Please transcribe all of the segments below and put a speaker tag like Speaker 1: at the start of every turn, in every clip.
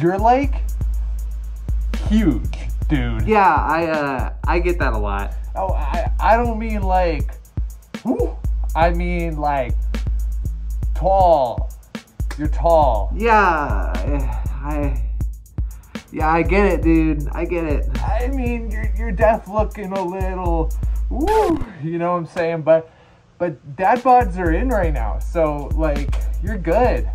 Speaker 1: You're like huge, dude.
Speaker 2: Yeah, I uh I get that a lot.
Speaker 1: Oh, I, I don't mean like, I mean like tall. You're tall.
Speaker 2: Yeah, I Yeah, I get it, dude. I get it.
Speaker 1: I mean, you're, you're deaf looking a little, woo, you know what I'm saying? But, but dad bods are in right now, so like, you're good.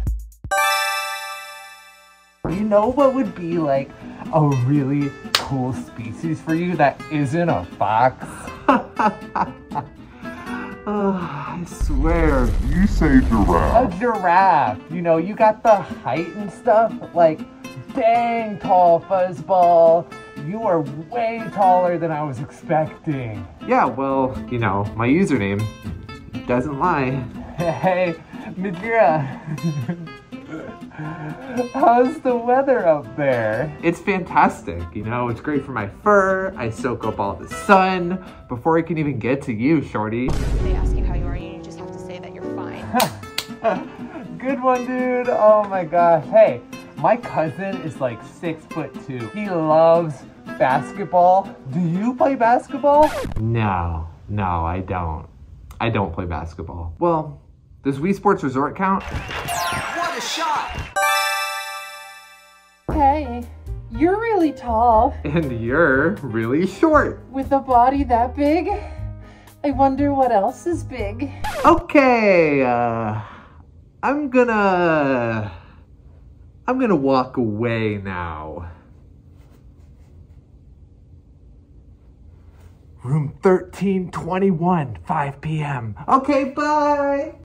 Speaker 1: You know what would be like a really cool species for you that isn't a fox?
Speaker 2: Oh, I swear.
Speaker 3: You say giraffe.
Speaker 1: A giraffe. You know, you got the height and stuff. Like, dang tall fuzzball. You are way taller than I was expecting.
Speaker 2: Yeah, well, you know, my username doesn't lie.
Speaker 1: Hey, Majira. How's the weather up there?
Speaker 2: It's fantastic, you know, it's great for my fur. I soak up all the sun before I can even get to you, shorty.
Speaker 4: They ask you how you are, you just have to say that you're fine.
Speaker 1: Good one, dude. Oh my gosh. Hey, my cousin is like six foot two. He loves basketball. Do you play basketball?
Speaker 2: No, no, I don't. I don't play basketball. Well, does Wii Sports Resort count?
Speaker 5: Hey, you're really tall
Speaker 2: And you're really short.
Speaker 5: with a body that big. I wonder what else is big.
Speaker 2: Okay, uh, I'm gonna. I'm gonna walk away now. Room 1321, 5 p.m. Okay, bye.